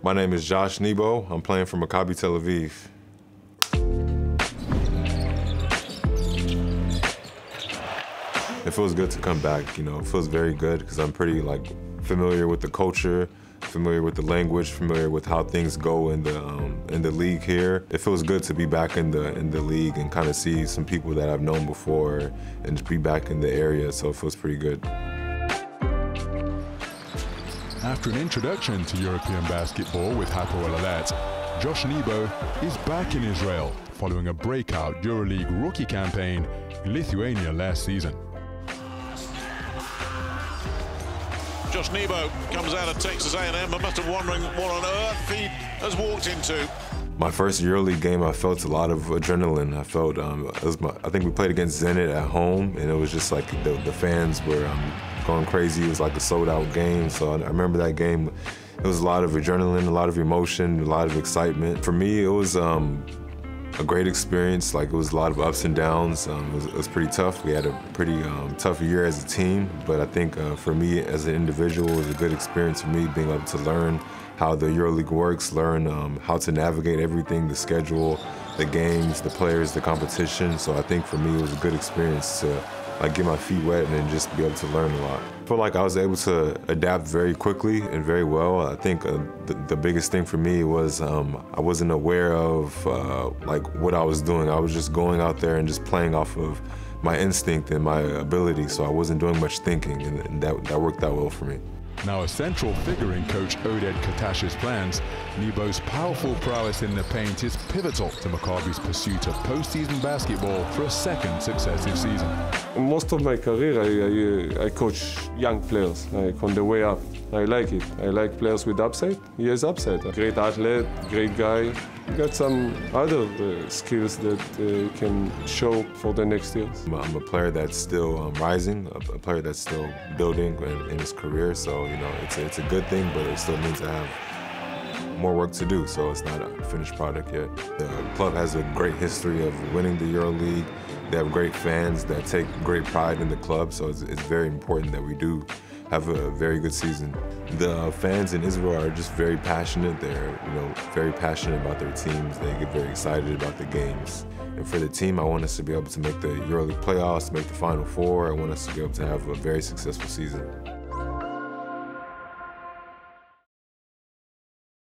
My name is Josh Nebo. I'm playing for Maccabi Tel Aviv. It feels good to come back, you know, it feels very good because I'm pretty like familiar with the culture, familiar with the language, familiar with how things go in the um, in the league here. It feels good to be back in the in the league and kind of see some people that I've known before and be back in the area. So it feels pretty good. After an introduction to European basketball with Hapoel Eilat, Josh Nebo is back in Israel following a breakout EuroLeague rookie campaign in Lithuania last season. Josh Nebo comes out of Texas A&M I must have wondering what on earth he has walked into. My first EuroLeague game, I felt a lot of adrenaline. I felt, um, my, I think we played against Zenit at home, and it was just like the, the fans were um, going crazy. It was like a sold out game. So I remember that game. It was a lot of adrenaline, a lot of emotion, a lot of excitement. For me, it was um, a great experience. Like it was a lot of ups and downs. Um, it, was, it, was, pretty tough. We had a pretty um, tough year as a team, but I think uh, for me as an individual, it was a good experience for me being able to learn how the EuroLeague works, learn um, how to navigate everything, the schedule, the games, the players, the competition. So I think for me, it was a good experience to like get my feet wet and then just be able to learn a lot. I feel like I was able to adapt very quickly and very well. I think uh, the, the, biggest thing for me was um, I wasn't aware of uh, like what I was doing. I was just going out there and just playing off of my instinct and my ability. So I wasn't doing much thinking, and, and that, that worked out well for me. Now a central figure in coach Oded Katash's plans, Nebo's powerful prowess in the paint is pivotal to Maccabi's pursuit of postseason basketball for a second successive season. Most of my career, I, I, I coach young players, like on the way up. I like it. I like players with upside. He has upside. A great athlete, great guy. Got some other uh, skills that uh, can show for the next years. I'm a player that's still um, rising, a, a, player that's still building in, in, his career. So you know, it's a, it's a good thing, but it still means I have more work to do. So it's not a finished product yet. The club has a great history of winning the EuroLeague. They have great fans that take great pride in the club. So it's, it's very important that we do have a very good season. The fans in Israel are just very passionate. They're you know very passionate about their teams. They get very excited about the games. And for the team, I want us to be able to make the EuroLeague playoffs, make the Final Four. I want us to be able to have a very successful season.